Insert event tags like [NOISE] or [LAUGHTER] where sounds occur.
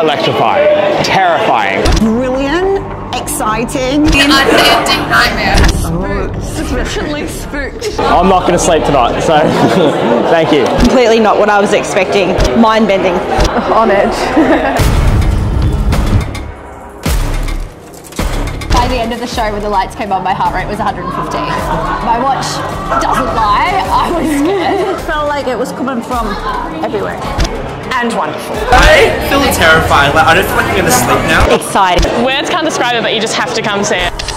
electrifying, terrifying. Brilliant, exciting. Unending nightmare. Sufficiently spooked. I'm not going to sleep tonight, so [LAUGHS] thank you. Completely not what I was expecting. Mind bending. On edge. By the end of the show, when the lights came on, my heart rate was 115. My watch doesn't lie. I was scared. It Felt like it was coming from everywhere. And wonderful. I feel terrified. Like I don't feel like I'm gonna sleep now. Exciting. Words can't describe it, but you just have to come see it.